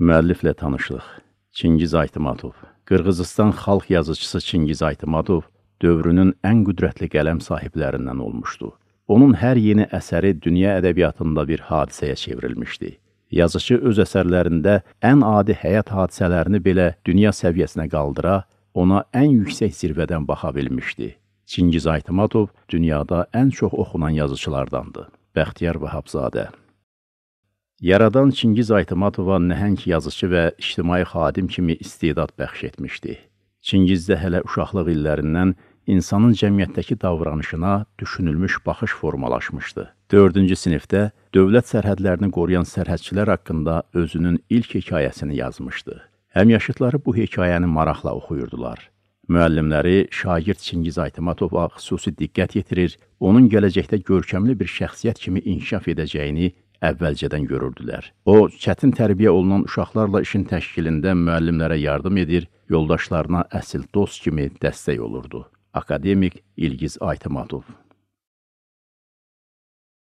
Müəlliflə tanışlıq. Çingiz Aytmatov. Qırğızıstan xalq yazıçısı Çingiz Aytmatov dövrünün ən qüdrətli qələm sahiblərindən olmuşdu. Onun hər yeni əsəri dünya ədəbiyyatında bir hadisəyə çevrilmişdi. Yazıcı öz əsərlərində ən adi həyat hadisələrini belə dünya səviyyəsinə qaldıra, ona ən yüksək zirvədən baxa bilmişdi. Çingiz Aytmatov dünyada ən çox oxunan yazıçılardandır. Bəxtiyar Vahabzadə Yaradan Çingiz Aytmatova nəhəng yazıcı və ictimai xadim kimi istedad bəxş etmişdi. Çingizdə hələ uşaqlıq illərindən insanın cəmiyyətdəki davranışına düşünülmüş baxış formalaşmışdı. Dördüncü sinifdə dövlət sərhədlərini qoruyan sərhədçilər haqqında özünün ilk hekayəsini yazmışdı. Həmyaşıtları bu hekayəni maraqla oxuyurdular. Müəllimləri şagird Çingiz Aytmatova xüsusi diqqət yetirir, onun gələcəkdə görkəmli bir şəxsiyyət kimi inkişaf edəcəyini əvvəlcədən görürdülər. O, çətin tərbiyə olunan uşaqlarla işin təşkilində müəllimlərə yardım edir, yoldaşlarına əsil dost kimi dəstək olurdu. Akademik İlgiz Aytımatov